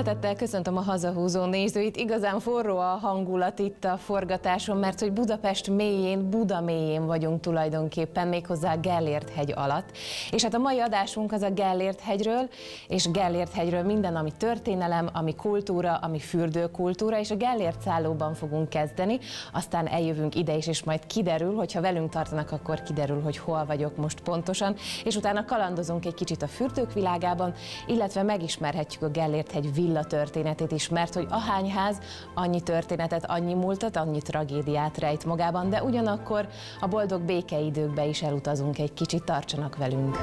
Szeretettel köszöntöm a hazahúzó nézőit. Igazán forró a hangulat itt a forgatáson, mert hogy Budapest mélyén, Buda mélyén vagyunk tulajdonképpen, méghozzá a Gellért hegy alatt. És hát a mai adásunk az a Gellért hegyről, és Gellért hegyről minden, ami történelem, ami kultúra, ami fürdőkultúra, és a Gellért szállóban fogunk kezdeni, aztán eljövünk ide is, és majd kiderül, hogy ha velünk tartanak, akkor kiderül, hogy hol vagyok most pontosan, és utána kalandozunk egy kicsit a fürdők világában, illetve megismerhetjük a Gellért hegy villa történetét is, mert hogy ahány ház annyi történetet, annyi múltat, annyi tragédiát rejt magában, de ugyanakkor a boldog békeidőkbe is elutazunk egy kicsit, tartsanak velünk.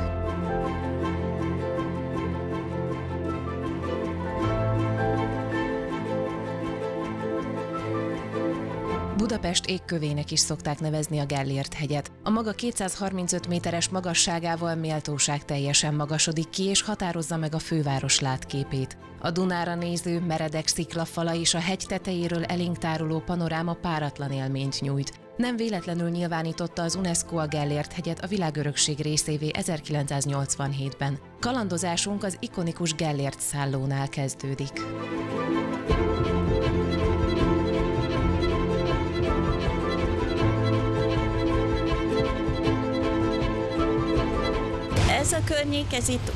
Budapest égkövének is szokták nevezni a Gellért hegyet. A maga 235 méteres magasságával méltóság teljesen magasodik ki, és határozza meg a főváros látképét. A Dunára néző, meredek sziklafala és a hegy tetejéről elénk táruló panoráma páratlan élményt nyújt. Nem véletlenül nyilvánította az UNESCO a Gellért hegyet a világörökség részévé 1987-ben. Kalandozásunk az ikonikus Gellért szállónál kezdődik. Ez a környék, ez itt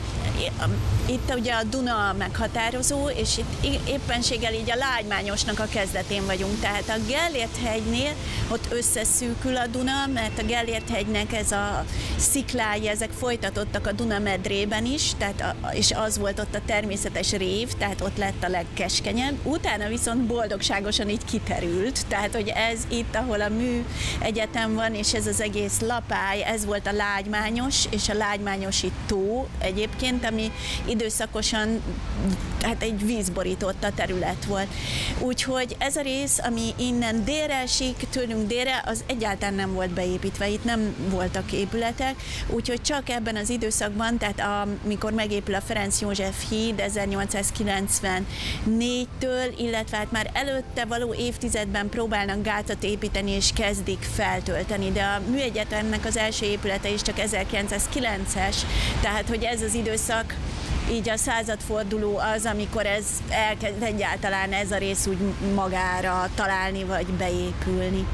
itt ugye a Duna meghatározó, és itt éppenséggel így a lágymányosnak a kezdetén vagyunk. Tehát a Gellért hegynél ott összeszűkül a Duna, mert a Gellért hegynek ez a sziklái, ezek folytatottak a Duna medrében is, tehát a, és az volt ott a természetes rév, tehát ott lett a legkeskenyebb. Utána viszont boldogságosan így kiterült, tehát hogy ez itt, ahol a mű egyetem van, és ez az egész lapály, ez volt a lágymányos, és a lágymányosi tó egyébként, ami időszakosan hát egy vízborított a terület volt. Úgyhogy ez a rész, ami innen délre esik, tőlünk délre, az egyáltalán nem volt beépítve, itt nem voltak épületek, úgyhogy csak ebben az időszakban, tehát amikor megépül a Ferenc József híd 1894-től, illetve hát már előtte való évtizedben próbálnak gátat építeni és kezdik feltölteni, de a műegyetemnek az első épülete is csak 1909-es, tehát hogy ez az időszak így a századforduló az, amikor ez elkezd egyáltalán ez a rész úgy magára találni, vagy beépülni.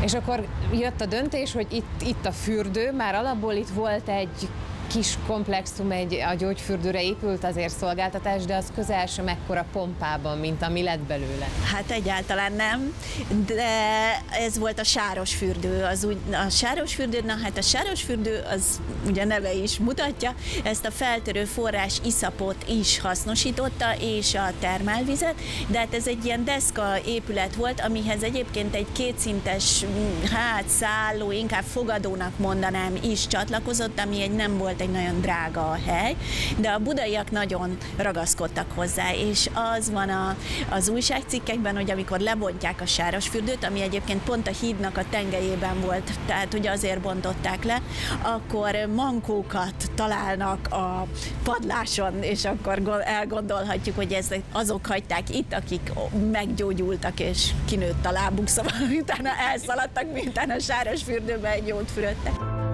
És akkor jött a döntés, hogy itt, itt a fürdő, már alapból itt volt egy kis komplexum egy a gyógyfürdőre épült azért szolgáltatás, de az közel sem ekkora pompában, mint ami lett belőle. Hát egyáltalán nem, de ez volt a sáros fürdő. Az úgy, a sáros fürdő, na hát a sáros fürdő, az ugye neve is mutatja, ezt a feltörő forrás iszapot is hasznosította, és a termálvizet, de hát ez egy ilyen deszka épület volt, amihez egyébként egy kétszintes, hát szálló, inkább fogadónak mondanám is csatlakozott, ami egy nem volt volt egy nagyon drága a hely, de a budaiak nagyon ragaszkodtak hozzá, és az van a, az újságcikkekben, hogy amikor lebontják a Sárosfürdőt, ami egyébként pont a hídnak a tengelyében volt, tehát hogy azért bontották le, akkor mankókat találnak a padláson, és akkor elgondolhatjuk, hogy ez azok hagyták itt, akik meggyógyultak, és kinőtt a lábuk, szóval utána elszaladtak, miután a Sárosfürdőben egy jót fürödtek.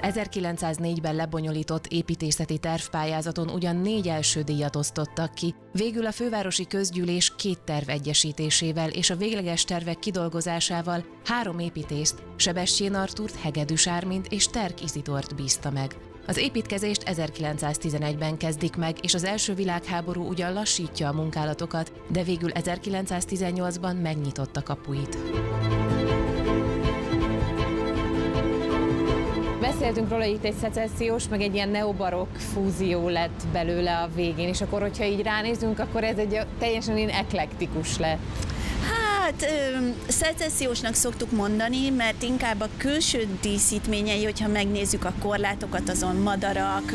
Az 1904-ben lebonyolított építészeti tervpályázaton ugyan négy első díjat osztottak ki, végül a fővárosi közgyűlés két terv egyesítésével és a végleges tervek kidolgozásával három építészt, Sebestyén Artúrt, Hegedűs Ármint és Terk Izidort bízta meg. Az építkezést 1911-ben kezdik meg, és az első világháború ugyan lassítja a munkálatokat, de végül 1918-ban megnyitotta kapuit. Beszéltünk róla, itt egy szecessziós, meg egy ilyen neobarok fúzió lett belőle a végén, és akkor, hogyha így ránézünk, akkor ez egy teljesen ilyen eklektikus lett. Hát szecessziósnak szoktuk mondani, mert inkább a külső díszítményei, hogyha megnézzük a korlátokat, azon madarak,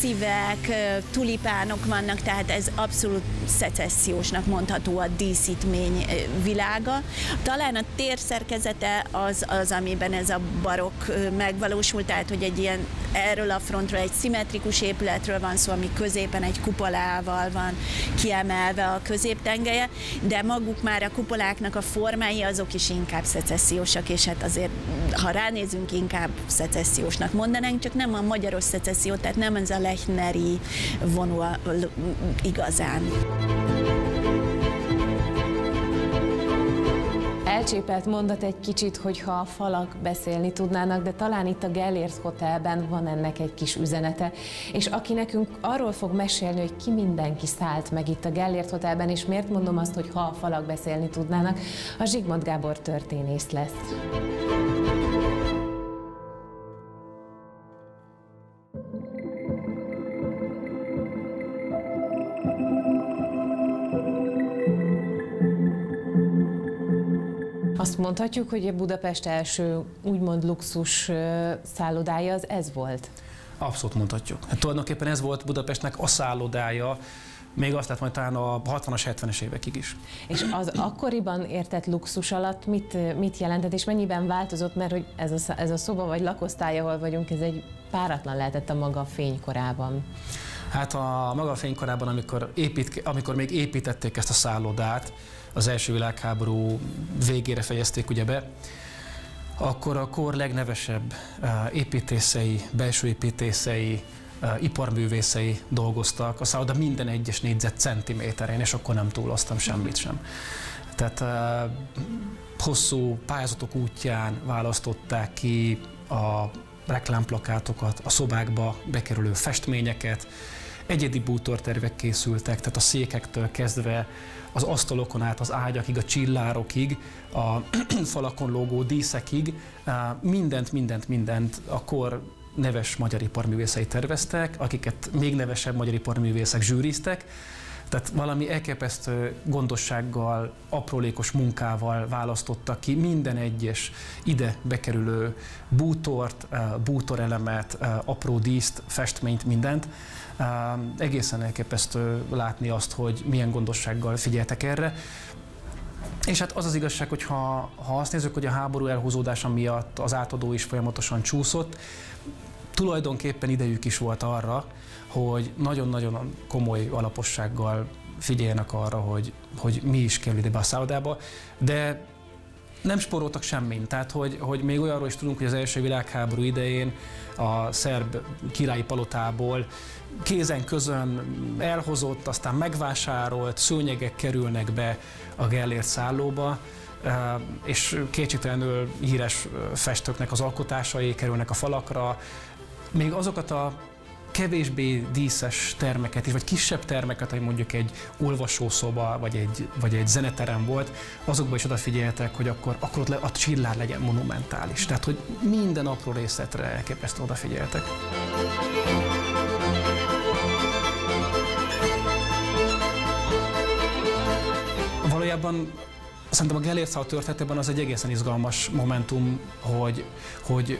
szívek, tulipánok vannak, tehát ez abszolút szecessziósnak mondható a díszítmény világa. Talán a térszerkezete az, az amiben ez a barok megvalósult, tehát hogy egy ilyen erről a frontról egy szimmetrikus épületről van szó, ami középen egy kupolával van kiemelve a középtengelye, de maguk már a kupoláknak a formái azok is inkább szecessziósak, és hát azért, ha ránézünk, inkább szecessziósnak mondanánk, csak nem a magyaros szecesszió, tehát nem ez a Lechneri vonul igazán. Elcsépelt mondat egy kicsit, hogyha a falak beszélni tudnának, de talán itt a Gellért Hotelben van ennek egy kis üzenete. És aki nekünk arról fog mesélni, hogy ki mindenki szállt meg itt a Gellért Hotelben, és miért mondom azt, hogy ha a falak beszélni tudnának, a Zsigmond Gábor történész lesz. Azt mondhatjuk, hogy a Budapest első úgymond luxus szállodája az ez volt? Abszolút mondhatjuk. Hát tulajdonképpen ez volt Budapestnek a szállodája, még azt lehet majd talán a 60-as, 70-es évekig is. És az akkoriban értett luxus alatt mit, mit jelentett, és mennyiben változott, mert hogy ez a, ez a szoba vagy lakosztály, ahol vagyunk, ez egy páratlan lehetett a maga fénykorában. Hát a maga fénykorában, amikor, épít, amikor még építették ezt a szállodát, az első világháború végére fejezték ugye be, akkor a kor legnevesebb uh, építészei, belső építészei, uh, iparművészei dolgoztak a szálloda minden egyes négyzet centiméterén, és akkor nem túloztam semmit sem. Tehát uh, hosszú pályázatok útján választották ki a reklámplakátokat, a szobákba bekerülő festményeket, egyedi bútortervek készültek, tehát a székektől kezdve az asztalokon át az ágyakig, a csillárokig, a falakon lógó díszekig, mindent, mindent, mindent akkor neves magyar iparművészei terveztek, akiket még nevesebb magyar iparművészek zsűriztek, tehát valami elképesztő gondossággal, aprólékos munkával választottak ki minden egyes ide bekerülő bútort, bútorelemet, apró díszt, festményt, mindent. Egészen elképesztő látni azt, hogy milyen gondossággal figyeltek erre. És hát az az igazság, hogy ha, ha azt nézzük, hogy a háború elhúzódása miatt az átadó is folyamatosan csúszott, tulajdonképpen idejük is volt arra, hogy nagyon-nagyon komoly alapossággal figyeljenek arra, hogy, hogy mi is kell ide be a szállodába, de nem spóroltak semmin. Tehát, hogy, hogy még olyanról is tudunk, hogy az első világháború idején a szerb királyi palotából kézen közön elhozott, aztán megvásárolt szőnyegek kerülnek be a Gellért szállóba, és kétségtelenül híres festőknek az alkotásai kerülnek a falakra. Még azokat a kevésbé díszes termeket is, vagy kisebb termeket, hogy mondjuk egy olvasószoba, vagy egy, vagy egy zeneterem volt, azokban is odafigyeltek, hogy akkor, akkor ott le, a csillár legyen monumentális. Tehát, hogy minden apró részletre elképesztően odafigyeltek. Valójában szerintem a Gellért történetében az egy egészen izgalmas momentum, hogy, hogy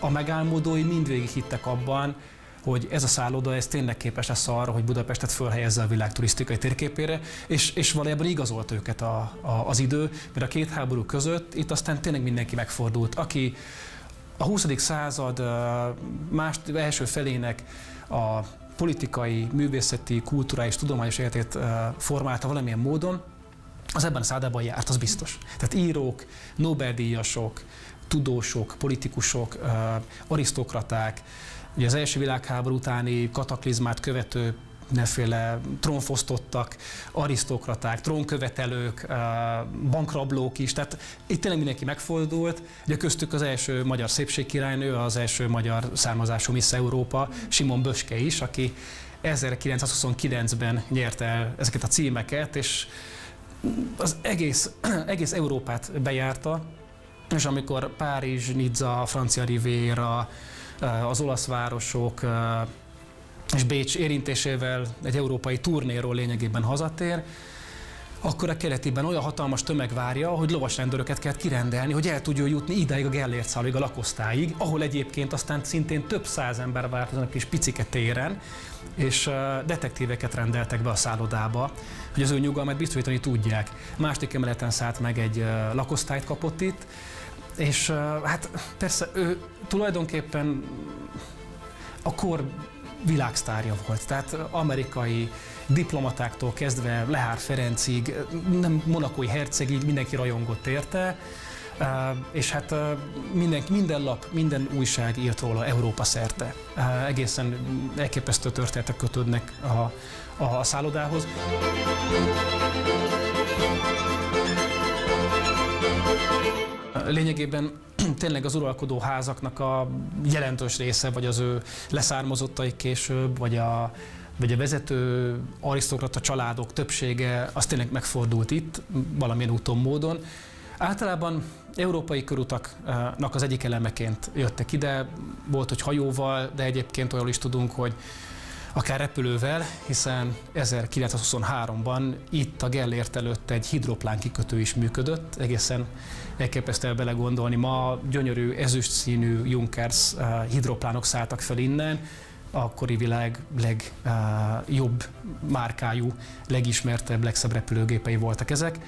a megálmodói mindvégig hittek abban, hogy ez a szálloda ez tényleg képes lesz arra, hogy Budapestet fölhelyezze a világ turisztikai térképére, és, és valójában igazolt őket a, a, az idő, mert a két háború között itt aztán tényleg mindenki megfordult. Aki a 20. század más, első felének a politikai, művészeti, kulturális, tudományos életét formálta valamilyen módon, az ebben a szállodában járt, az biztos. Tehát írók, Nobel-díjasok, tudósok, politikusok, arisztokraták, Ugye az első világháború utáni kataklizmát követő mindenféle trónfosztottak, arisztokraták, trónkövetelők, bankrablók is, tehát itt tényleg mindenki megfordult. Ugye köztük az első magyar szépségkirálynő, az első magyar származású Miss Európa, Simon Böske is, aki 1929-ben nyerte el ezeket a címeket, és az egész, egész Európát bejárta, és amikor Párizs, Nizza, Francia Riviera, az olasz városok és Bécs érintésével egy európai turnéról lényegében hazatér, akkor a keletében olyan hatalmas tömeg várja, hogy lovasrendőröket kell kirendelni, hogy el tudjon jutni ideig a Gellért szállóig, a lakosztályig, ahol egyébként aztán szintén több száz ember várt azon a kis picike téren, és detektíveket rendeltek be a szállodába, hogy az ő nyugalmat biztosítani tudják. Másik emeleten szállt meg egy lakosztályt kapott itt, és hát persze ő tulajdonképpen a kor világsztárja volt. Tehát amerikai diplomatáktól kezdve Lehár Ferencig, nem monakói hercegig mindenki rajongott érte, és hát minden, minden lap, minden újság írt róla Európa szerte. Egészen elképesztő történetek kötődnek a, a szállodához. Lényegében tényleg az uralkodó házaknak a jelentős része, vagy az ő leszármazottaik később, vagy a, vagy a vezető arisztokrata családok többsége, az tényleg megfordult itt, valamilyen úton, módon. Általában európai körutaknak az egyik elemeként jöttek ide, volt, hogy hajóval, de egyébként olyan is tudunk, hogy akár repülővel, hiszen 1923-ban itt a Gellért előtt egy hidroplán kikötő is működött, egészen elképesztő el belegondolni. Ma gyönyörű ezüst színű Junkers uh, hidroplánok szálltak fel innen, akkori világ legjobb uh, márkájú, legismertebb, legszebb repülőgépei voltak ezek.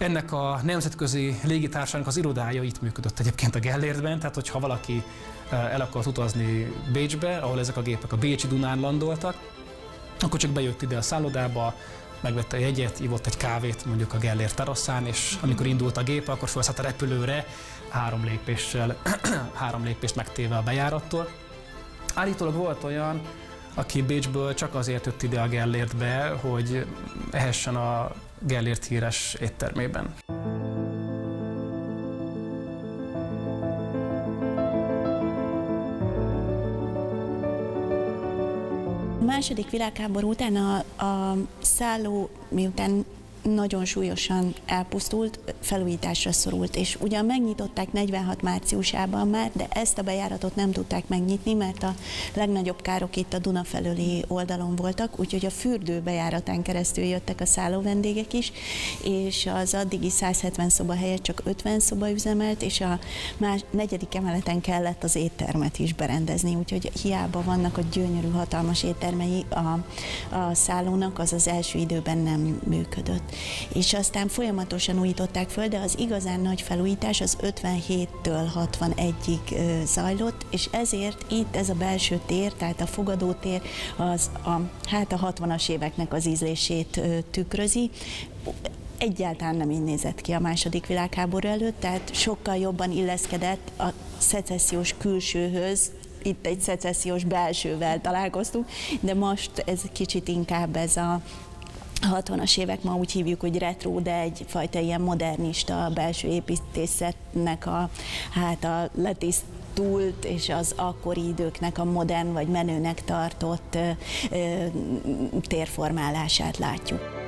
Ennek a nemzetközi légitársának az irodája itt működött egyébként a Gellértben, tehát hogyha valaki eh, el akart utazni Bécsbe, ahol ezek a gépek a Bécsi Dunán landoltak, akkor csak bejött ide a szállodába, megvette a jegyet, ivott egy kávét mondjuk a Gellért terasszán, és amikor indult a gép, akkor felszállt a repülőre három lépéssel, három lépést megtéve a bejárattól. Állítólag volt olyan, aki Bécsből csak azért jött ide a Gellértbe, hogy ehessen a Gellért híres éttermében. Második világháború után a, a szálló, miután nagyon súlyosan elpusztult, felújításra szorult, és ugyan megnyitották 46 márciusában már, de ezt a bejáratot nem tudták megnyitni, mert a legnagyobb károk itt a Duna felőli oldalon voltak, úgyhogy a fürdő bejáratán keresztül jöttek a szálló vendégek is, és az addigi 170 szoba helyett csak 50 szoba üzemelt, és a más, negyedik emeleten kellett az éttermet is berendezni, úgyhogy hiába vannak a gyönyörű hatalmas éttermei a, a szállónak, az az első időben nem működött és aztán folyamatosan újították föl, de az igazán nagy felújítás az 57-től 61-ig zajlott, és ezért itt ez a belső tér, tehát a fogadótér, az a, hát a 60-as éveknek az ízlését tükrözi. Egyáltalán nem így nézett ki a második világháború előtt, tehát sokkal jobban illeszkedett a szecessziós külsőhöz, itt egy szecessziós belsővel találkoztunk, de most ez kicsit inkább ez a 60-as évek ma úgy hívjuk, hogy retro, de egyfajta ilyen modernista belső építészetnek a, hát a letisztult és az akkori időknek a modern vagy menőnek tartott ö, ö, térformálását látjuk.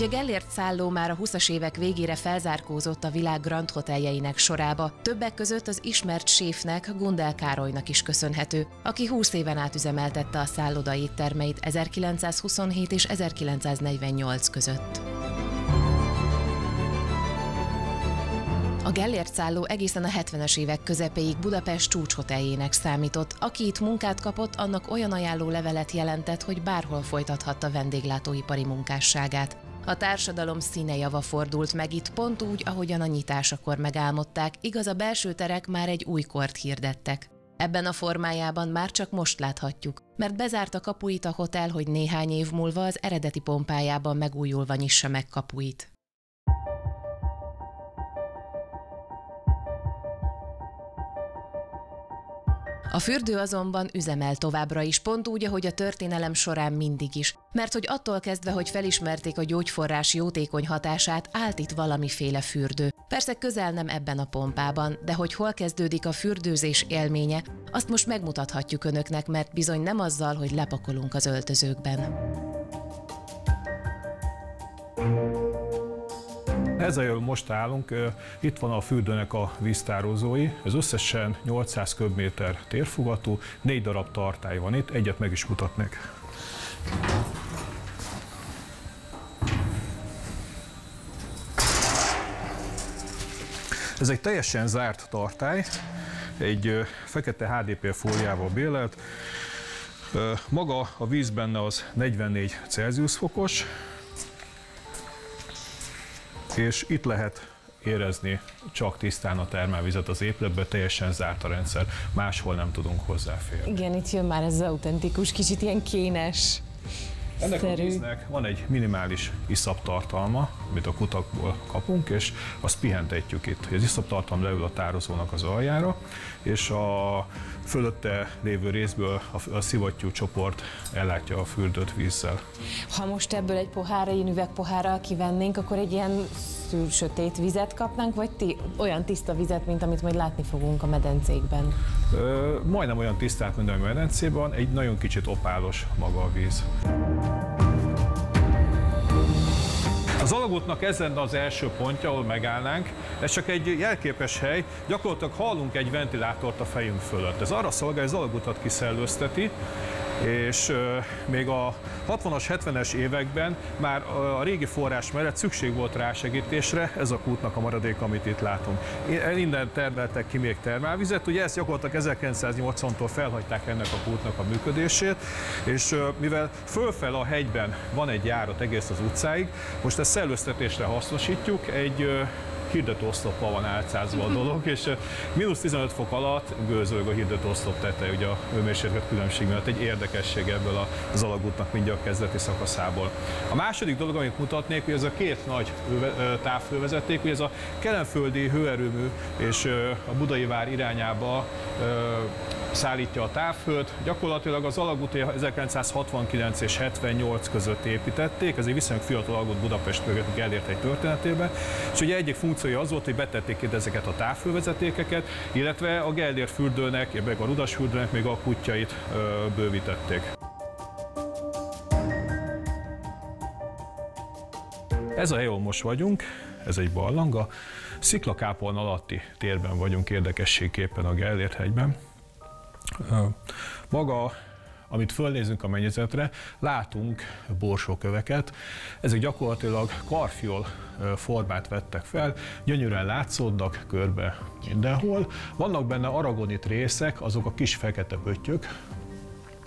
Hogy a Gellért szálló már a 20-as évek végére felzárkózott a világ Grand Hoteljeinek sorába, többek között az ismert séfnek, Gundel Károlynak is köszönhető, aki 20 éven át üzemeltette a szálloda éttermeit 1927 és 1948 között. A Gellért szálló egészen a 70-es évek közepéig Budapest csúcshoteljének számított. Aki itt munkát kapott, annak olyan ajánló levelet jelentett, hogy bárhol folytathatta vendéglátóipari munkásságát. A társadalom színe java fordult meg itt pont úgy, ahogyan a nyitásakor megálmodták, igaz a belső terek már egy új kort hirdettek. Ebben a formájában már csak most láthatjuk, mert bezárta kapuit a hotel, hogy néhány év múlva az eredeti pompájában megújulva nyissa meg kapuit. A fürdő azonban üzemel továbbra is, pont úgy, ahogy a történelem során mindig is. Mert hogy attól kezdve, hogy felismerték a gyógyforrás jótékony hatását, állt itt valamiféle fürdő. Persze közel nem ebben a pompában, de hogy hol kezdődik a fürdőzés élménye, azt most megmutathatjuk önöknek, mert bizony nem azzal, hogy lepakolunk az öltözőkben. Ez a most állunk, itt van a fürdőnek a víztározói, ez összesen 800 köbméter térfogatú, négy darab tartály van itt, egyet meg is mutatnék. Ez egy teljesen zárt tartály, egy fekete HDP fóliával bélelt. Maga a víz benne az 44 Celsius fokos, és itt lehet érezni csak tisztán a termálvizet az épületben, teljesen zárt a rendszer, máshol nem tudunk hozzáférni. Igen, itt jön már ez az autentikus, kicsit ilyen kénes ennek Szerű. a víznek van egy minimális iszaptartalma, amit a kutakból kapunk, és azt pihentetjük itt. Az iszaptartalom leül a tározónak az aljára, és a fölötte lévő részből a, szivattyú csoport ellátja a fürdőt vízzel. Ha most ebből egy pohárra, egy üvegpohárral kivennénk, akkor egy ilyen szűr, sötét vizet kapnánk, vagy ti, olyan tiszta vizet, mint amit majd látni fogunk a medencékben? Ö, majdnem olyan tisztát, mint a medencében, egy nagyon kicsit opálos maga a víz. Az alagútnak ez lenne az első pontja, ahol megállnánk. Ez csak egy jelképes hely, gyakorlatilag hallunk egy ventilátort a fejünk fölött. Ez arra szolgál, hogy az alagutat kiszellőzteti, és még a 60-as, 70-es években már a régi forrás mellett szükség volt rá segítésre, ez a kútnak a maradék, amit itt látunk. Innen termeltek ki még termálvizet, ugye ezt gyakorlatilag 1980-tól felhagyták ennek a kútnak a működését, és mivel fölfel a hegyben van egy járat egész az utcáig, most ezt szellőztetésre hasznosítjuk, egy hirdetőoszloppal van álcázva a dolog, és mínusz 15 fok alatt gőzölg a hirdetőoszlop tete, ugye a hőmérséklet különbség miatt egy érdekesség ebből az alagútnak mindjárt a kezdeti szakaszából. A második dolog, amit mutatnék, hogy ez a két nagy távhővezeték, hogy ez a kelenföldi hőerőmű és a Budai vár irányába szállítja a távhőt. Gyakorlatilag az alagút 1969 és 78 között építették, ez egy viszonylag fiatal alagút Budapest mögött elért egy történetében, és ugye egyik funkciója az volt, hogy betették ide ezeket a távhővezetékeket, illetve a Gellért fürdőnek, meg a Rudas fürdőnek még a kutyait bővítették. Ez a hely, most vagyunk, ez egy barlanga. Sziklakápon alatti térben vagyunk érdekességképpen a Gellért hegyben. Maga amit fölnézünk a mennyezetre, látunk borsóköveket. Ezek gyakorlatilag karfiol formát vettek fel, gyönyörűen látszódnak körbe mindenhol. Vannak benne aragonit részek, azok a kis fekete pöttyök,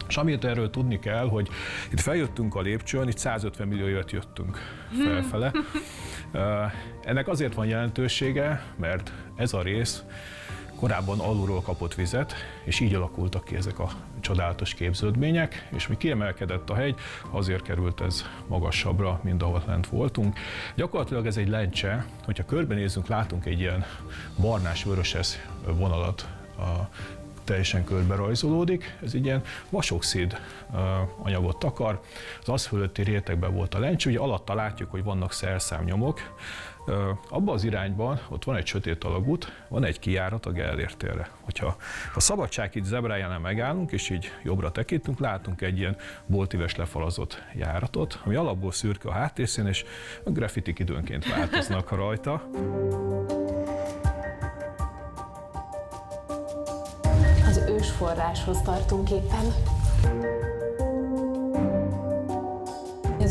és amit erről tudni kell, hogy itt feljöttünk a lépcsőn, itt 150 millió évet jöttünk felfele. Ennek azért van jelentősége, mert ez a rész korábban alulról kapott vizet, és így alakultak ki ezek a csodálatos képződmények, és mi kiemelkedett a hegy, azért került ez magasabbra, mint ahol lent voltunk. Gyakorlatilag ez egy lencse, hogyha körbenézünk, látunk egy ilyen barnás-vöröses vonalat a teljesen körbe rajzolódik. Ez egy ilyen vasoxid anyagot takar. Az az fölötti rétegben volt a lencse, ugye alatta látjuk, hogy vannak szerszámnyomok, abba az irányban ott van egy sötét alagút, van egy kijárat a Gellért. Hogyha a szabadság itt zebrájánál megállunk, és így jobbra tekintünk, látunk egy ilyen boltíves lefalazott járatot, ami alapból szürke a háttérszín, és a grafitik időnként változnak rajta. Az ősforráshoz tartunk éppen.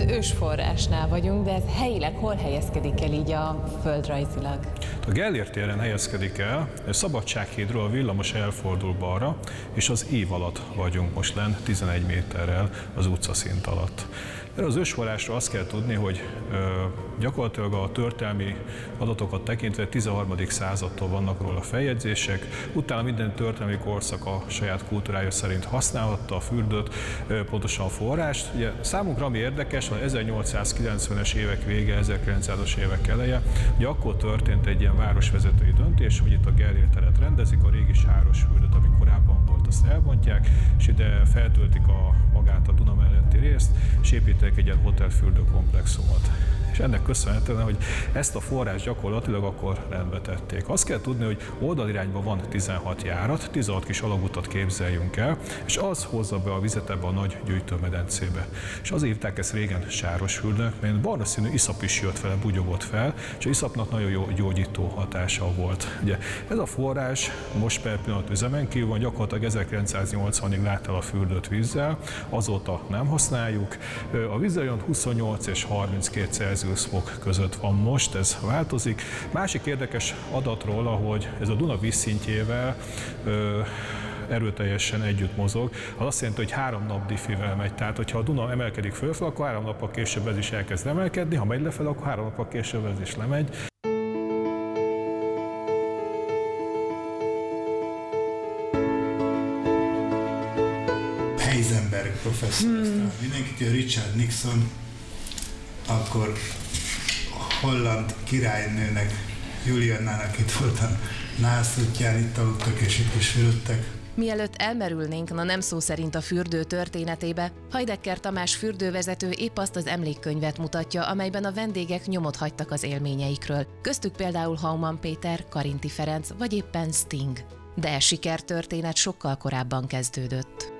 Az ősforrásnál vagyunk, de ez helyileg hol helyezkedik el így a földrajzilag? A Gellért téren helyezkedik el, Szabadsághídról a villamos elfordul balra, és az év alatt vagyunk most len 11 méterrel az utcaszint alatt. Erről az ősforrásról azt kell tudni, hogy gyakorlatilag a történelmi adatokat tekintve 13. századtól vannak róla feljegyzések, utána minden történelmi korszak a saját kultúrája szerint használhatta a fürdőt, pontosan a forrást. Ugye számunkra ami érdekes, a 1890-es évek vége, 1900-as évek eleje, ugye akkor történt egy ilyen városvezetői döntés, hogy itt a Gellért teret rendezik, a régi sáros fürdőt, ami korábban volt, azt elbontják, és ide feltöltik a magát a Duna melletti részt, és építek egy ilyen hotelfürdő komplexumot és ennek köszönhetően, hogy ezt a forrás gyakorlatilag akkor rendbe tették. Azt kell tudni, hogy oldalirányban van 16 járat, 16 kis alagutat képzeljünk el, és az hozza be a vizet ebbe a nagy gyűjtőmedencébe. És az írták ezt régen sáros fürdőnek, mert barna színű iszap is jött fel, bugyogott fel, és a iszapnak nagyon jó gyógyító hatása volt. Ugye ez a forrás most per pillanat üzemen kívül van, gyakorlatilag 1980-ig lát el a fürdőt vízzel, azóta nem használjuk. A vízzel 28 és 32 Celsius mezőszfok között van most, ez változik. Másik érdekes adat róla, hogy ez a Duna vízszintjével ö, erőteljesen együtt mozog, az azt jelenti, hogy három nap diffivel megy. Tehát, hogyha a Duna emelkedik fölfel, akkor három nappal később ez is elkezd emelkedni, ha megy lefelé, akkor három nappal később ez is lemegy. Heisenberg professzor, hmm. mindenkit, Richard Nixon akkor holland királynőnek, Juliannának itt volt a nászútján, itt aludtak és itt is fürödtek. Mielőtt elmerülnénk na nem szó szerint a fürdő történetébe, Hajdekker Tamás fürdővezető épp azt az emlékkönyvet mutatja, amelyben a vendégek nyomot hagytak az élményeikről. Köztük például Hauman Péter, Karinti Ferenc vagy éppen Sting. De sikertörténet sokkal korábban kezdődött.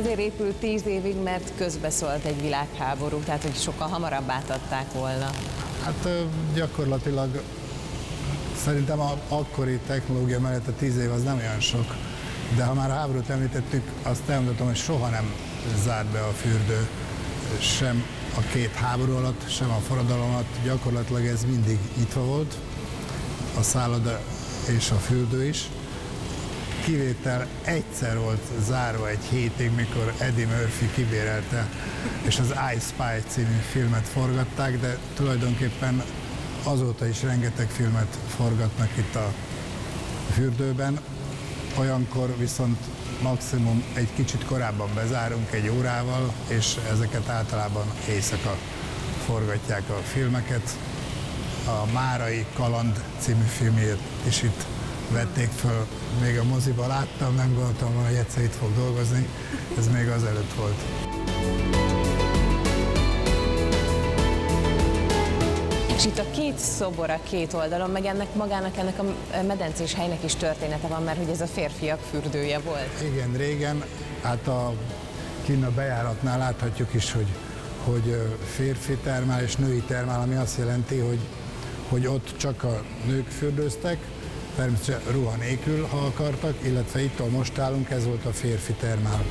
Azért épült tíz évig, mert közbeszólt egy világháború, tehát hogy sokkal hamarabb átadták volna. Hát gyakorlatilag szerintem a akkori technológia mellett a tíz év az nem olyan sok. De ha már háborút említettük, azt elmondhatom, hogy soha nem zárt be a fürdő sem a két háború alatt, sem a forradalom alatt. Gyakorlatilag ez mindig nyitva volt, a szálloda és a fürdő is kivétel egyszer volt zárva egy hétig, mikor Eddie Murphy kibérelte, és az I Spy című filmet forgatták, de tulajdonképpen azóta is rengeteg filmet forgatnak itt a fürdőben. Olyankor viszont maximum egy kicsit korábban bezárunk egy órával, és ezeket általában éjszaka forgatják a filmeket. A Márai Kaland című filmjét is itt vették föl. Még a moziba láttam, nem gondoltam hogy egyszer itt fog dolgozni. Ez még azelőtt volt. És itt a két szobor a két oldalon, meg ennek magának, ennek a medencés helynek is története van, mert hogy ez a férfiak fürdője volt. Igen, régen, hát a kinn a bejáratnál láthatjuk is, hogy, hogy férfi termál és női termál, ami azt jelenti, hogy, hogy ott csak a nők fürdőztek, természetesen ruha nélkül, ha akartak, illetve itt, ahol most állunk, ez volt a férfi termál.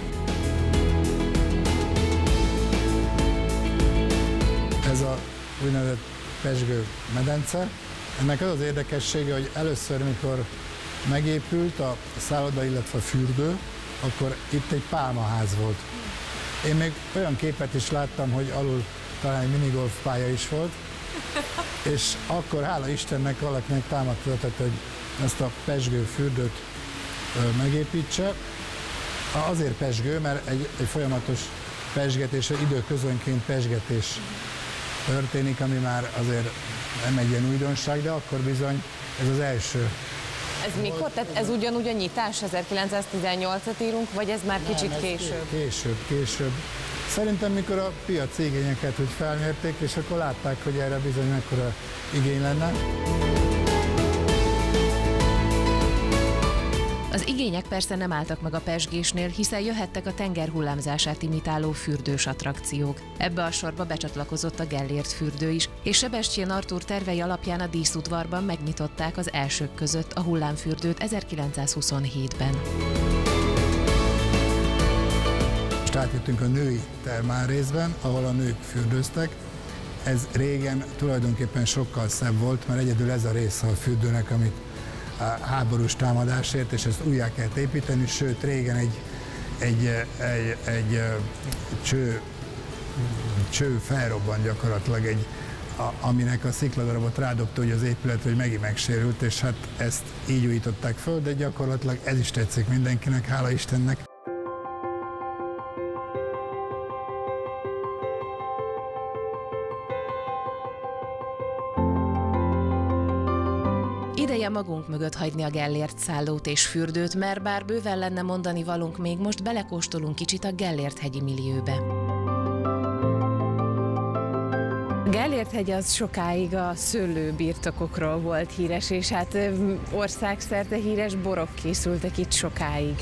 Ez a úgynevezett pesgő medence. Ennek az az érdekessége, hogy először, mikor megépült a szálloda, illetve a fürdő, akkor itt egy pálmaház volt. Én még olyan képet is láttam, hogy alul talán egy minigolf pálya is volt, és akkor hála Istennek valakinek támadtatott, hogy ezt a pesgő fürdőt megépítse. Azért pesgő, mert egy, egy folyamatos pesgetés, időközönként pesgetés történik, ami már azért nem egy ilyen újdonság, de akkor bizony ez az első. Ez mikor? Tehát ez ugyanúgy a nyitás, 1918-at írunk, vagy ez már kicsit nem, később? Később, később. Szerintem mikor a piac igényeket úgy felmérték, és akkor látták, hogy erre bizony mekkora igény lenne. Az igények persze nem álltak meg a pesgésnél, hiszen jöhettek a tenger hullámzását imitáló fürdős attrakciók. Ebbe a sorba becsatlakozott a Gellért fürdő is, és Sebestyén Artúr tervei alapján a díszudvarban megnyitották az elsők között a hullámfürdőt 1927-ben. Most átjöttünk a női termál részben, ahol a nők fürdőztek. Ez régen tulajdonképpen sokkal szebb volt, mert egyedül ez a része a fürdőnek, amit háborús támadásért, és ezt újjá kellett építeni, sőt régen egy, egy, egy, egy cső, cső felrobban gyakorlatilag egy, a, aminek a szikladarabot rádobta hogy az épület, hogy megint megsérült, és hát ezt így újították föl, de gyakorlatilag ez is tetszik mindenkinek, hála Istennek. Magunk mögött hagyni a Gellért szállót és fürdőt, mert bár bőven lenne mondani valunk még, most belekóstolunk kicsit a Gellért hegyi millióbe. Gellért hegy az sokáig a szőlőbirtokokról volt híres, és hát országszerte híres borok készültek itt sokáig.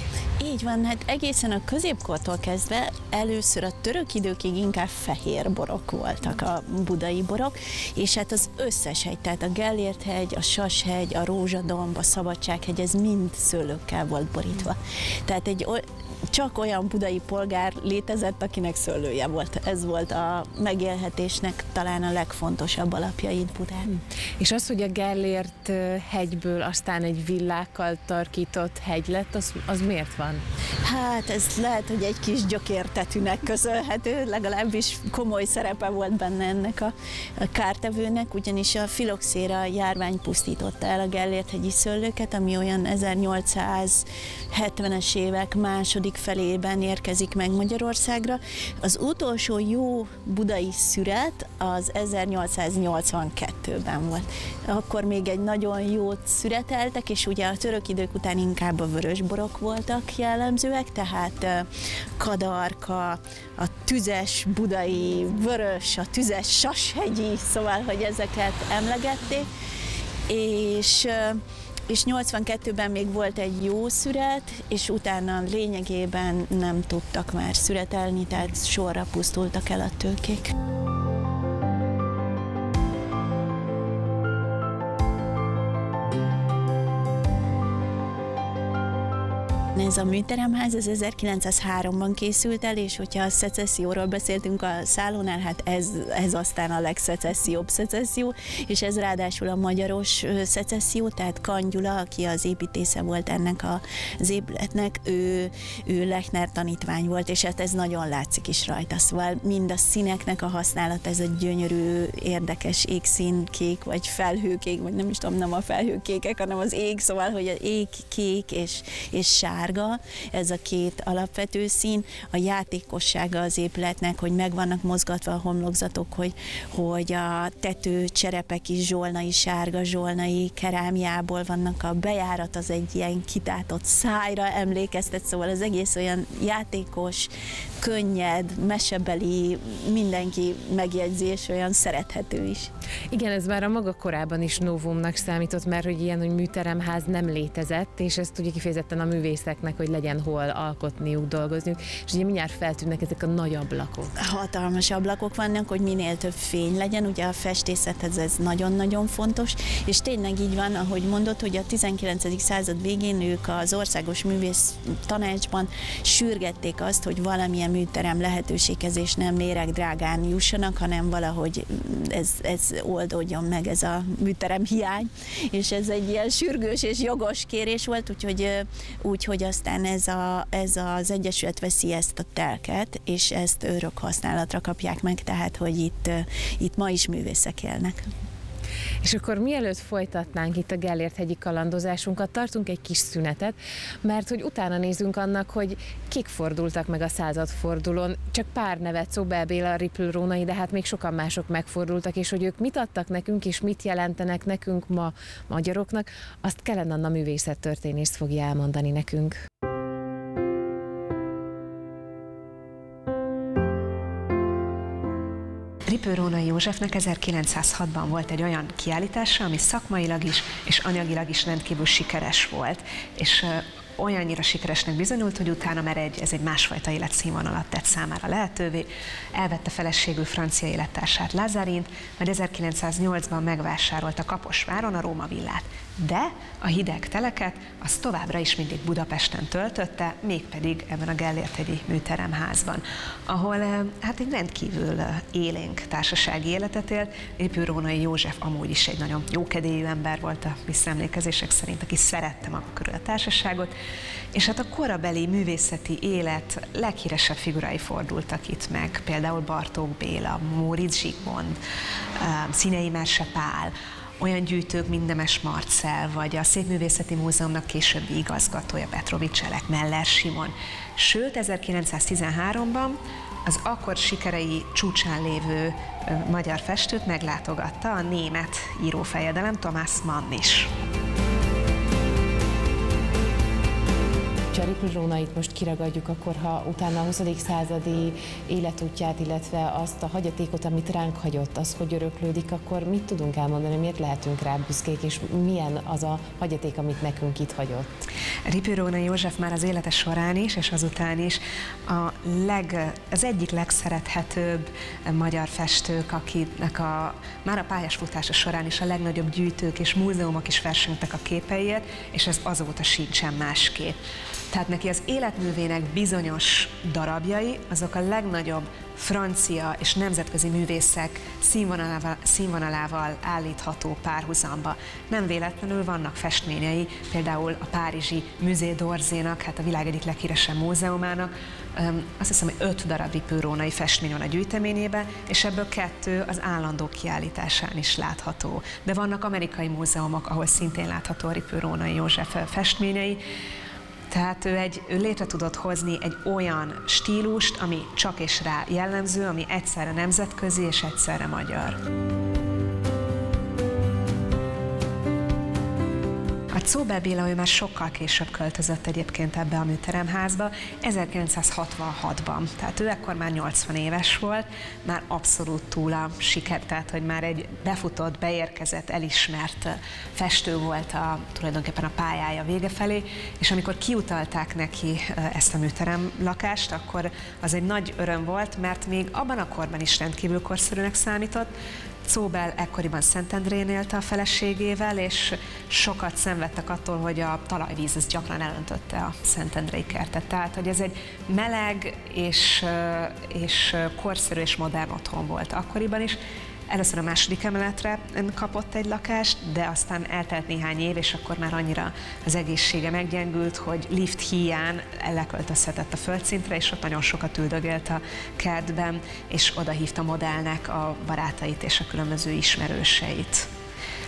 Így van, hát egészen a középkortól kezdve először a török időkig inkább fehér borok voltak a budai borok, és hát az összes hegy, tehát a Gellért hegy, a Sashegy, a Rózsadomb, a Szabadsághegy, ez mind szőlőkkel volt borítva. Tehát egy csak olyan budai polgár létezett, akinek szőlője volt. Ez volt a megélhetésnek talán a legfontosabb alapja itt Budán. Hm. És az, hogy a Gellért hegyből aztán egy villákkal tarkított hegy lett, az, az miért van? Hát ez lehet, hogy egy kis gyökértetűnek közölhető, legalábbis komoly szerepe volt benne ennek a, a kártevőnek, ugyanis a filoxéra járvány pusztította el a Gellért hegyi szőlőket, ami olyan 1870-es évek második felében érkezik meg Magyarországra. Az utolsó jó budai szüret az 1882-ben volt. Akkor még egy nagyon jót szüreteltek, és ugye a török idők után inkább a vörösborok voltak jellemzőek, tehát kadarka, a tüzes budai vörös, a tüzes sashegyi, szóval, hogy ezeket emlegették, és és 82-ben még volt egy jó szüret, és utána lényegében nem tudtak már szüretelni, tehát sorra pusztultak el a tőkék. Ez a műteremház az 1903-ban készült el, és hogyha a szecesszióról beszéltünk a szállónál, hát ez, ez aztán a legszecesszióbb szecesszió, és ez ráadásul a magyaros szecesszió, tehát Kangyula, aki az építésze volt ennek az épületnek, ő, ő Lechner tanítvány volt, és hát ez nagyon látszik is rajta, szóval mind a színeknek a használat, ez a gyönyörű, érdekes égszín kék, vagy felhőkék, vagy nem is tudom, nem a felhőkékek, hanem az ég, szóval, hogy a ég kék és, és sárga, sárga, ez a két alapvető szín, a játékossága az épületnek, hogy meg vannak mozgatva a homlokzatok, hogy, hogy a tető cserepek is zsolnai, sárga zsolnai kerámiából vannak, a bejárat az egy ilyen kitátott szájra emlékeztet, szóval az egész olyan játékos, könnyed, mesebeli, mindenki megjegyzés olyan szerethető is. Igen, ez már a maga korában is novumnak számított, mert hogy ilyen, hogy műteremház nem létezett, és ezt ugye kifejezetten a művészeknek, hogy legyen hol alkotniuk, dolgozniuk, és ugye mindjárt feltűnnek ezek a nagy ablakok. Hatalmas ablakok vannak, hogy minél több fény legyen, ugye a festészethez ez nagyon-nagyon fontos, és tényleg így van, ahogy mondott, hogy a 19. század végén ők az Országos Művész Tanácsban sürgették azt, hogy valamilyen műterem lehetőséghez és nem méreg drágán jussanak, hanem valahogy ez, ez oldódjon meg ez a műterem hiány, és ez egy ilyen sürgős és jogos kérés volt, úgyhogy, úgyhogy aztán ez, a, ez az Egyesület veszi ezt a telket, és ezt örök használatra kapják meg, tehát hogy itt, itt ma is művészek élnek. És akkor mielőtt folytatnánk itt a Gellért hegyi kalandozásunkat, tartunk egy kis szünetet, mert hogy utána nézünk annak, hogy kik fordultak meg a századfordulón. Csak pár nevet, Szobel Béla, Ripl Rónai, de hát még sokan mások megfordultak, és hogy ők mit adtak nekünk, és mit jelentenek nekünk ma magyaroknak, azt Kellen Anna művészettörténész fogja elmondani nekünk. Rónai Józsefnek 1906-ban volt egy olyan kiállítása, ami szakmailag is és anyagilag is rendkívül sikeres volt, és olyannyira sikeresnek bizonyult, hogy utána már egy, ez egy másfajta életszínvonalat tett számára lehetővé. Elvette feleségül francia élettársát Lázarint, majd 1908-ban megvásárolta Kaposváron a Róma villát. De a hideg teleket az továbbra is mindig Budapesten töltötte, mégpedig ebben a Gellért-hegyi műteremházban, ahol eh, hát egy rendkívül eh, élénk társasági életet élt. Épő Rónai József amúgy is egy nagyon jókedélyű ember volt a visszaemlékezések szerint, aki szerette maga körül a társaságot, és hát a korabeli művészeti élet leghíresebb figurái fordultak itt meg, például Bartók Béla, Móricz Zsigmond, Színei Merse Pál, olyan gyűjtők, mint Nemes Marcel, vagy a Szépművészeti Múzeumnak későbbi igazgatója Petrovics Elek, Meller Simon. Sőt, 1913-ban az akkor sikerei csúcsán lévő magyar festőt meglátogatta a német írófejedelem Thomas Mann is. Csari Zsónait most kiragadjuk, akkor ha utána a 20. századi életútját, illetve azt a hagyatékot, amit ránk hagyott, az hogy öröklődik, akkor mit tudunk elmondani, miért lehetünk rá büszkék, és milyen az a hagyaték, amit nekünk itt hagyott? Ripő Rónai József már az élete során is, és azután is a leg, az egyik legszerethetőbb magyar festők, akinek a, már a pályásfutása során is a legnagyobb gyűjtők és múzeumok is versenytek a képeiért, és ez azóta sincsen másképp. Tehát neki az életművének bizonyos darabjai, azok a legnagyobb francia és nemzetközi művészek színvonalával, színvonalával állítható párhuzamba. Nem véletlenül vannak festményei, például a Párizsi Musée d'Orzénak, hát a világ egyik leghíresebb múzeumának, azt hiszem, hogy öt darab ripőrónai festmény van a gyűjteményében, és ebből kettő az állandó kiállításán is látható. De vannak amerikai múzeumok, ahol szintén látható a ripőrónai József festményei, tehát ő, egy, ő létre tudott hozni egy olyan stílust, ami csak és rá jellemző, ami egyszerre nemzetközi és egyszerre magyar. A Czóbel Béla ő már sokkal később költözött egyébként ebbe a műteremházba, 1966-ban. Tehát ő ekkor már 80 éves volt, már abszolút túl a siker, tehát hogy már egy befutott, beérkezett, elismert festő volt a, tulajdonképpen a pályája vége felé, és amikor kiutalták neki ezt a műterem lakást, akkor az egy nagy öröm volt, mert még abban a korban is rendkívül korszerűnek számított, Szóbel ekkoriban Szentendrén élte a feleségével, és sokat szenvedtek attól, hogy a talajvíz ez gyakran elöntötte a Szentendrei kertet. Tehát, hogy ez egy meleg és, és korszerű és modern otthon volt akkoriban is, Először a második emeletre kapott egy lakást, de aztán eltelt néhány év, és akkor már annyira az egészsége meggyengült, hogy lift hiány leköltözhetett a földszintre, és ott nagyon sokat üldögélt a kertben, és oda hívta modellnek a barátait és a különböző ismerőseit.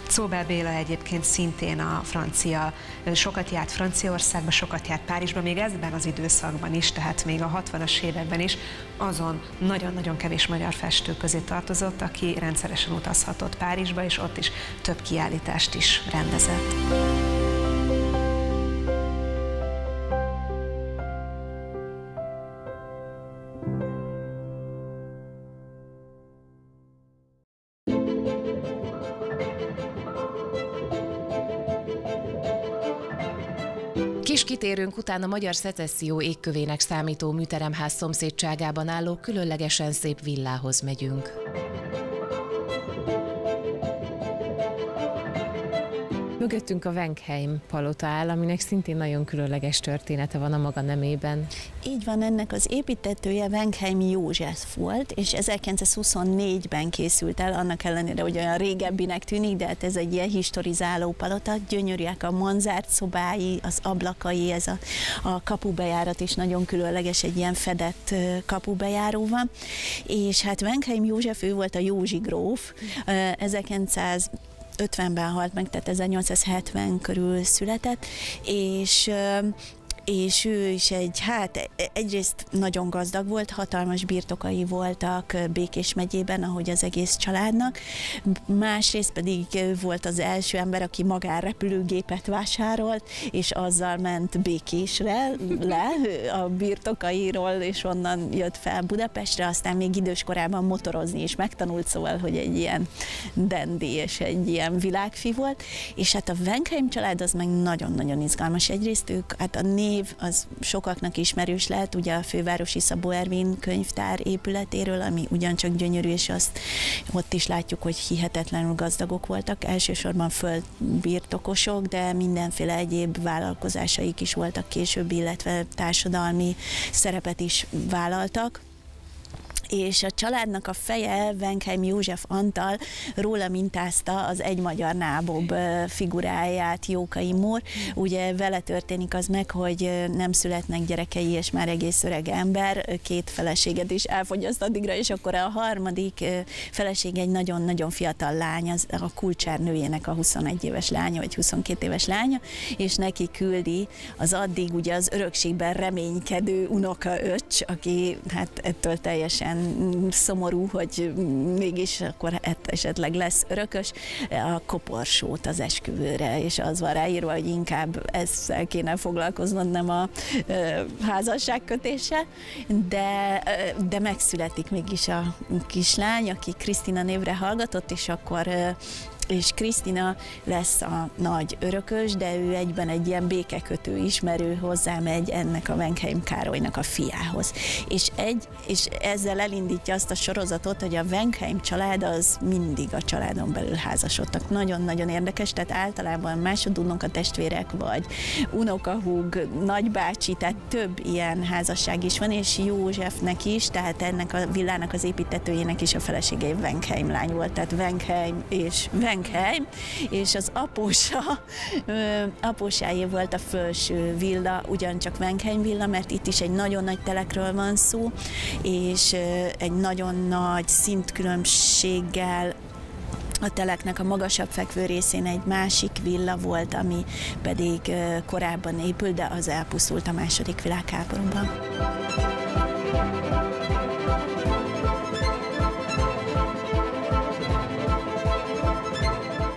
Szóbel Béla egyébként szintén a francia, sokat járt Franciaországba, sokat járt Párizsba, még ezben az időszakban is, tehát még a 60-as években is, azon nagyon-nagyon kevés magyar festő közé tartozott, aki rendszeresen utazhatott Párizsba, és ott is több kiállítást is rendezett. Kitérünk után a Magyar Szecesszió égkövének számító műteremház szomszédságában álló különlegesen szép villához megyünk. Mögöttünk a Wenkheim palota áll, aminek szintén nagyon különleges története van a maga nemében. Így van, ennek az építetője Wenkheim József volt, és 1924-ben készült el, annak ellenére, hogy olyan régebbinek tűnik, de hát ez egy ilyen historizáló palota, gyönyörűek a manzárt szobái, az ablakai, ez a, a kapubejárat is nagyon különleges, egy ilyen fedett kapubejáró van, és hát Wenkheim József, ő volt a Józsi gróf, 1900 50-ben halt meg, tehát 1870 körül született, és és ő is egy, hát egyrészt nagyon gazdag volt, hatalmas birtokai voltak Békés megyében, ahogy az egész családnak, másrészt pedig volt az első ember, aki magánrepülőgépet vásárolt, és azzal ment Békésre le a birtokairól, és onnan jött fel Budapestre, aztán még idős korában motorozni is megtanult, szóval, hogy egy ilyen dendi és egy ilyen világfi volt, és hát a Wenkheim család az meg nagyon-nagyon izgalmas. Egyrészt ők, hát a név név az sokaknak ismerős lehet, ugye a fővárosi Szabó Ervin könyvtár épületéről, ami ugyancsak gyönyörű, és azt ott is látjuk, hogy hihetetlenül gazdagok voltak, elsősorban földbirtokosok, de mindenféle egyéb vállalkozásaik is voltak később, illetve társadalmi szerepet is vállaltak és a családnak a feje, Venkheim József Antal róla mintázta az egy magyar nábob figuráját, Jókai Mór. Ugye vele történik az meg, hogy nem születnek gyerekei, és már egész öreg ember, két feleséget is elfogyaszt addigra, és akkor a harmadik feleség egy nagyon-nagyon fiatal lány, az a kulcsár nőjének a 21 éves lánya, vagy 22 éves lánya, és neki küldi az addig ugye az örökségben reménykedő unoka öcs, aki hát ettől teljesen szomorú, hogy mégis akkor esetleg lesz örökös, a koporsót az esküvőre, és az van ráírva, hogy inkább ezzel kéne foglalkoznod, nem a házasságkötése, de, de megszületik mégis a kislány, aki Krisztina névre hallgatott, és akkor és Krisztina lesz a nagy örökös, de ő egyben egy ilyen békekötő ismerő hozzámegy ennek a Venkheim Károlynak a fiához. És, egy, és ezzel elindítja azt a sorozatot, hogy a Venkheim család az mindig a családon belül házasodtak. Nagyon-nagyon érdekes, tehát általában másodunok a testvérek, vagy unokahúg, nagybácsi, tehát több ilyen házasság is van, és Józsefnek is, tehát ennek a villának az építetőjének is a felesége Venkheim lány volt, tehát Venkheim és Venkheim Venkheim, és az apósa, apósáé volt a felső villa, ugyancsak Venkheim villa, mert itt is egy nagyon nagy telekről van szó, és egy nagyon nagy szintkülönbséggel a teleknek a magasabb fekvő részén egy másik villa volt, ami pedig korábban épült, de az elpusztult a második világháborúban.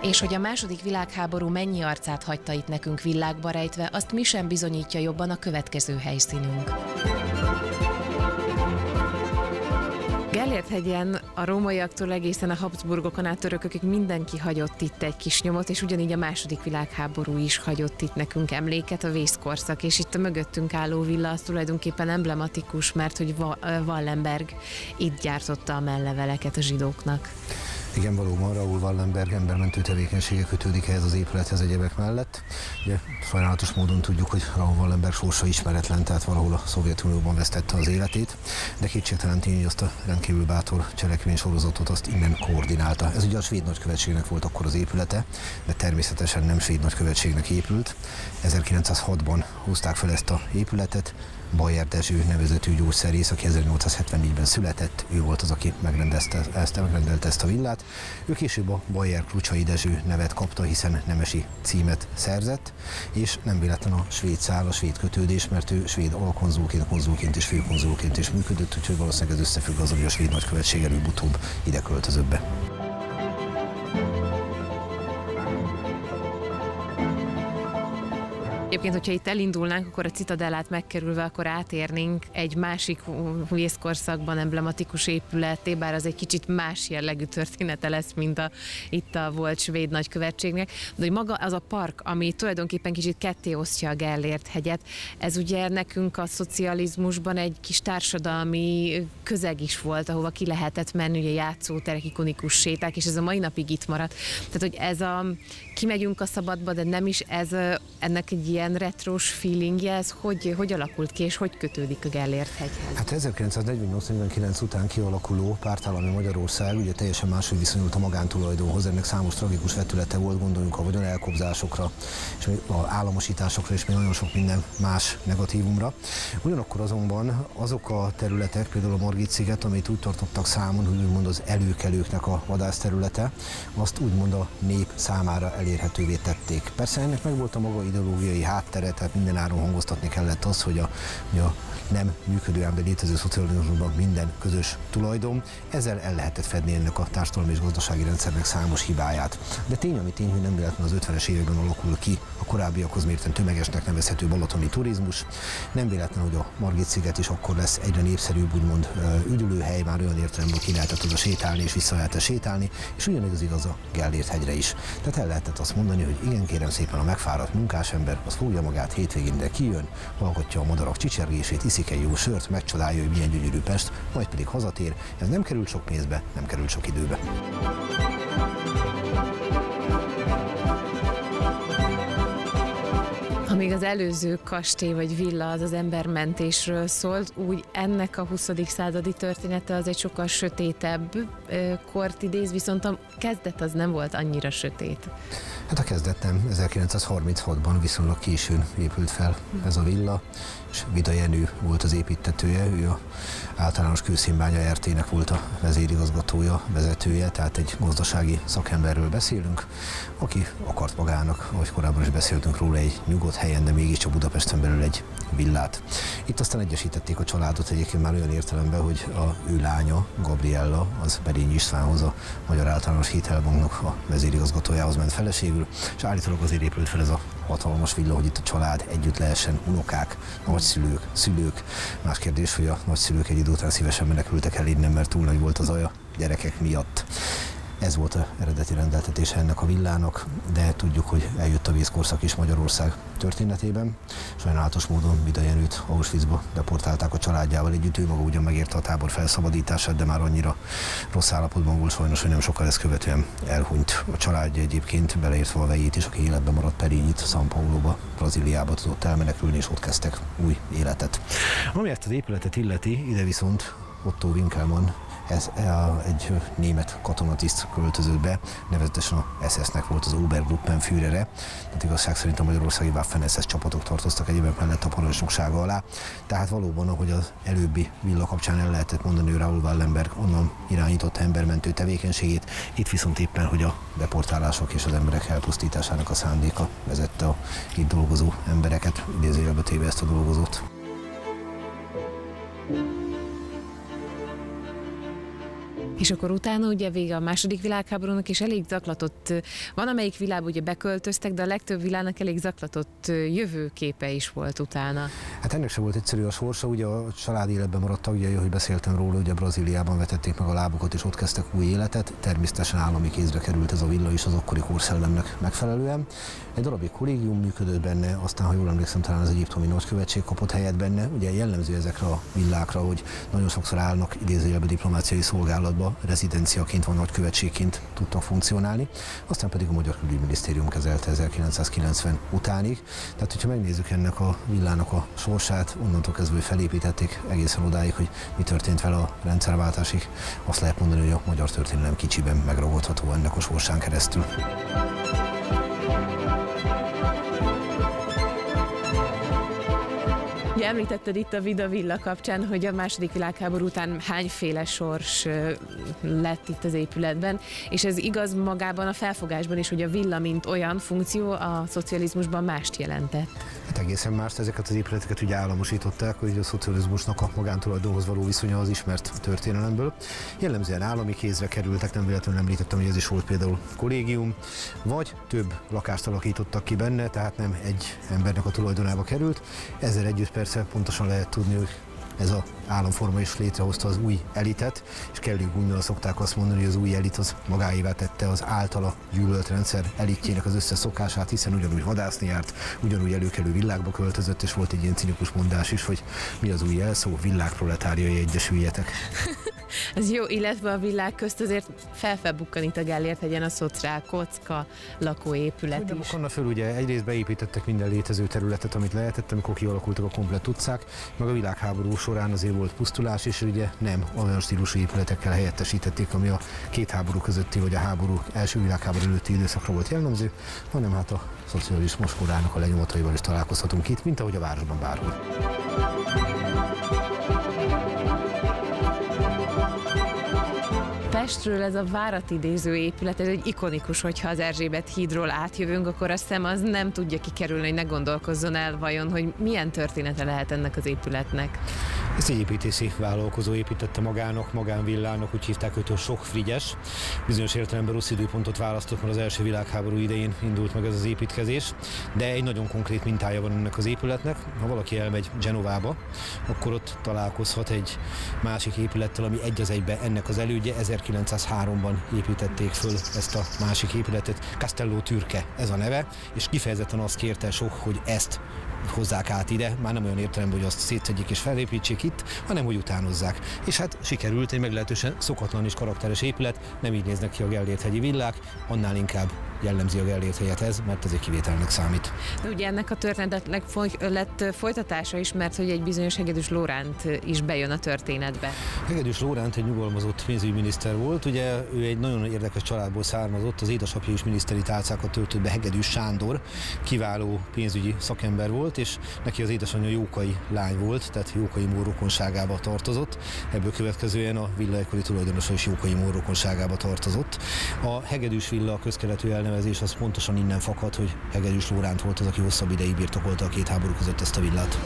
És hogy a második világháború mennyi arcát hagyta itt nekünk világba rejtve, azt mi sem bizonyítja jobban a következő helyszínünk. Gellért hegyen a rómaiaktól egészen a Habsburgokon át törökökig mindenki hagyott itt egy kis nyomot, és ugyanígy a második világháború is hagyott itt nekünk emléket, a vészkorszak, és itt a mögöttünk álló villa az tulajdonképpen emblematikus, mert hogy Wallenberg itt gyártotta a melleveleket a zsidóknak. Igen, valóban Raúl Wallenberg embermentő tevékenysége kötődik ehhez az épülethez egyebek mellett. Ugye sajnálatos módon tudjuk, hogy Raúl Wallenberg sorsa ismeretlen, tehát valahol a Szovjetunióban vesztette az életét, de kétségtelen tény, hogy azt a rendkívül bátor cselekmény sorozatot azt innen koordinálta. Ez ugye a svéd nagykövetségnek volt akkor az épülete, de természetesen nem svéd nagykövetségnek épült. 1906-ban húzták fel ezt a épületet, Bayer Dezső nevezetű gyógyszerész, aki 1874-ben született, ő volt az, aki megrendezte, ezt, megrendelte ezt a villát. Ő később a Bayer Krucsai Dezső nevet kapta, hiszen nemesi címet szerzett, és nem véletlen a svéd szál, a svéd kötődés, mert ő svéd alkonzulként, konzulként és főkonzulként is működött, úgyhogy valószínűleg ez összefügg az, hogy a svéd nagykövetség előbb-utóbb ide költözött be. Egyébként, hogyha itt elindulnánk, akkor a Citadellát megkerülve, akkor átérnénk egy másik vészkorszakban emblematikus épületé, bár az egy kicsit más jellegű története lesz, mint a, itt a volt svéd nagykövetségnek. De hogy maga az a park, ami tulajdonképpen kicsit ketté osztja a Gellért hegyet, ez ugye nekünk a szocializmusban egy kis társadalmi közeg is volt, ahova ki lehetett menni, ugye játszóterek, ikonikus séták, és ez a mai napig itt maradt. Tehát, hogy ez a kimegyünk a szabadba, de nem is ez ennek egy ilyen retrós feelingje, ez hogy, hogy alakult ki, és hogy kötődik a Gellért hegyhez? Hát 1948-49 után kialakuló pártállami Magyarország ugye teljesen máshogy viszonyult a magántulajdonhoz, ennek számos tragikus vetülete volt, gondoljunk a vagyon elkobzásokra, és a államosításokra, és még nagyon sok minden más negatívumra. Ugyanakkor azonban azok a területek, például a Margit sziget, amit úgy tartottak számon, hogy úgymond az előkelőknek a vadászterülete, azt úgymond a nép számára elérhetővé tették. Persze ennek meg volt a maga ideológiai háttere, tehát minden áron hangoztatni kellett az, hogy a, hogy a nem működő, ám de létező szocializmusban minden közös tulajdon. Ezzel el lehetett fedni ennek a társadalmi és gazdasági rendszernek számos hibáját. De tény, ami tény, hogy nem véletlen az 50-es években alakul ki a korábbiakhoz mérten tömegesnek nevezhető balatoni turizmus. Nem véletlen, hogy a Margit sziget is akkor lesz egyre népszerűbb, úgymond üdülőhely, már olyan értelemben ki lehetett oda sétálni és vissza lehetett sétálni, és ugyanez igaz a Gellért hegyre is. Tehát el lehetett azt mondani, hogy igen, kérem szépen a megfáradt munkásember, az fogja magát hétvégén, de kijön, hallgatja a madarak csicsergését, iszik egy jó sört, megcsodálja, hogy milyen gyönyörű Pest, majd pedig hazatér. Ez nem került sok pénzbe, nem került sok időbe. Ha még az előző kastély vagy villa az az embermentésről szólt, úgy ennek a 20. századi története az egy sokkal sötétebb kort idéz, viszont a kezdet az nem volt annyira sötét. Hát a kezdet nem. 1936-ban viszonylag későn épült fel ez a villa, és Vida Jenő volt az építetője, ő a általános kőszínbánya RT-nek volt a vezérigazgatója, vezetője, tehát egy gazdasági szakemberről beszélünk, aki akart magának, ahogy korábban is beszéltünk róla, egy nyugodt helyen, de mégiscsak Budapesten belül egy villát. Itt aztán egyesítették a családot egyébként már olyan értelemben, hogy a ő lánya, Gabriella, az Berényi Istvánhoz, a Magyar Általános Hitelbanknak a vezérigazgatójához ment feleségül, és állítólag azért épült fel ez a hatalmas villa, hogy itt a család együtt lehessen, unokák, nagyszülők, szülők. Más kérdés, hogy a nagyszülők egy idő után szívesen menekültek el innen, mert túl nagy volt az aja gyerekek miatt. Ez volt a eredeti rendeltetése ennek a villának, de tudjuk, hogy eljött a vízkorszak is Magyarország történetében. Sajnálatos módon Vida Jenőt Auschwitzba deportálták a családjával együtt. Ő maga ugyan megérte a tábor felszabadítását, de már annyira rossz állapotban volt sajnos, hogy nem sokkal ezt követően elhunyt. A családja egyébként beleértve a vejét is, aki életben maradt Perinyit, São Paulo-ba, Brazíliába tudott elmenekülni, és ott kezdtek új életet. Ami ezt az épületet illeti, ide viszont Otto Winkelmann ez egy német katonatiszt költözött be, nevezetesen a SS-nek volt az Obergruppenführere, tehát igazság szerint a magyarországi Waffen SS csapatok tartoztak egyébként mellett a parancsnoksága alá. Tehát valóban, ahogy az előbbi villa kapcsán el lehetett mondani, hogy Raoul Wallenberg onnan irányított embermentő tevékenységét, itt viszont éppen, hogy a deportálások és az emberek elpusztításának a szándéka vezette a itt dolgozó embereket, idézőjelbe téve ezt a dolgozót. És akkor utána ugye vége a második világháborúnak, és elég zaklatott, van amelyik világ ugye beköltöztek, de a legtöbb világnak elég zaklatott jövőképe is volt utána. Hát ennek sem volt egyszerű a sorsa, ugye a család életben maradt tagjai, hogy beszéltem róla, ugye Brazíliában vetették meg a lábukat, és ott kezdtek új életet. Természetesen állami kézre került ez a villa is az akkori korszellemnek megfelelően. Egy darabig kollégium működött benne, aztán, ha jól emlékszem, talán az egyiptomi nagykövetség kapott helyet benne. Ugye jellemző ezekre a villákra, hogy nagyon sokszor állnak idézőjelbe diplomáciai szolgálatba, rezidenciaként vagy nagykövetségként tudtak funkcionálni. Aztán pedig a Magyar Külügyminisztérium kezelte 1990 utánig. Tehát, hogyha megnézzük ennek a villának a sorsát, onnantól kezdve felépítették egészen odáig, hogy mi történt vele a rendszerváltásig, azt lehet mondani, hogy a magyar történelem kicsiben megragadható ennek a sorsán keresztül. Ugye említetted itt a Vida Villa kapcsán, hogy a második világháború után hányféle sors lett itt az épületben, és ez igaz magában a felfogásban is, hogy a villa, mint olyan funkció a szocializmusban mást jelentett. Hát egészen más, ezeket az épületeket ugye államosították, hogy a szocializmusnak a magántulajdonhoz való viszonya az ismert történelemből. Jellemzően állami kézre kerültek, nem véletlenül említettem, hogy ez is volt például kollégium, vagy több lakást alakítottak ki benne, tehát nem egy embernek a tulajdonába került. Ezzel együtt persze pontosan lehet tudni, hogy ez a államforma is létrehozta az új elitet, és kellő gúnynal szokták azt mondani, hogy az új elit az magáévá tette az általa gyűlölt rendszer elitjének az összes szokását, hiszen ugyanúgy vadászni járt, ugyanúgy előkelő világba költözött, és volt egy ilyen cinikus mondás is, hogy mi az új jelszó, világproletáriai egyesüljetek. Ez jó, illetve a világ közt azért felfelbukkan itt a Gellért hegyen a szociál kocka lakóépület is. Bukkanna föl, ugye egyrészt beépítettek minden létező területet, amit lehetett, amikor kialakultak a komplet utcák, meg a világháború során azért volt pusztulás, és ugye nem olyan stílusú épületekkel helyettesítették, ami a két háború közötti, vagy a háború, első világháború előtti időszakra volt jellemző, hanem hát a szocializmus korának a lenyomataival is találkozhatunk itt, mint ahogy a városban bárhol. Pestről ez a várat idéző épület, ez egy ikonikus, hogyha az Erzsébet hídról átjövünk, akkor azt hiszem az nem tudja kikerülni, hogy ne gondolkozzon el vajon, hogy milyen története lehet ennek az épületnek. Ezt egy építési vállalkozó építette magának, magánvillának, úgy hívták őt, hogy sok frigyes. Bizonyos értelemben rossz időpontot választott, mert az első világháború idején indult meg ez az építkezés, de egy nagyon konkrét mintája van ennek az épületnek. Ha valaki elmegy Genovába, akkor ott találkozhat egy másik épülettel, ami egy az egybe ennek az elődje, 1903-ban építették föl ezt a másik épületet, Castello Türke ez a neve, és kifejezetten azt kérte sok, hogy ezt hozzák át ide, már nem olyan értelemben, hogy azt szétszedjék és felépítsék itt, hanem hogy utánozzák. És hát sikerült egy meglehetősen szokatlan és karakteres épület, nem így néznek ki a Gellért hegyi villák, annál inkább jellemzi a Gellért helyet ez, mert ez egy kivételnek számít. De ugye ennek a történetnek lett folytatása is, mert hogy egy bizonyos Hegedűs Lóránt is bejön a történetbe. Hegedűs Lóránt egy nyugalmazott pénzügyminiszter volt, ugye ő egy nagyon érdekes családból származott, az édesapja is miniszteri tálcákat töltött be, Hegedűs Sándor, kiváló pénzügyi szakember volt, és neki az édesanyja Jókai lány volt, tehát Jókai Mór rokonságába tartozott. Ebből következően a villa tulajdonosa is Jókai Mór rokonságába tartozott. A Hegedűs villa a közkeletű elnevezés az pontosan innen fakad, hogy Hegedűs Lóránt volt az, aki hosszabb ideig birtokolta a két háború között ezt a villát.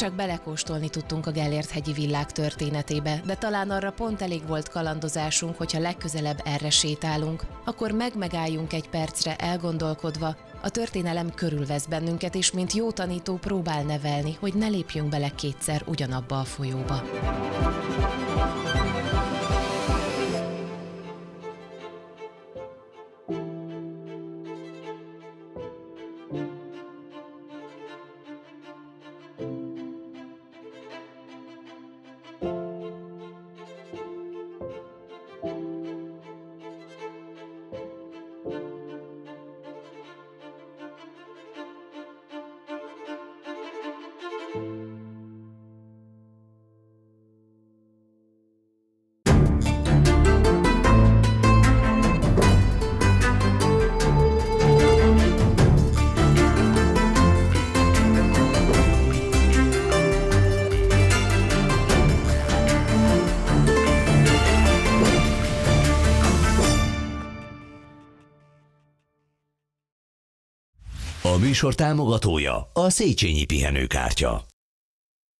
Csak belekóstolni tudtunk a Gellért hegyi világ történetébe, de talán arra pont elég volt kalandozásunk, hogyha legközelebb erre sétálunk, akkor meg-megálljunk egy percre elgondolkodva, a történelem körülvesz bennünket, és mint jó tanító próbál nevelni, hogy ne lépjünk bele kétszer ugyanabba a folyóba. Műsor támogatója a Széchenyi Pihenőkártya.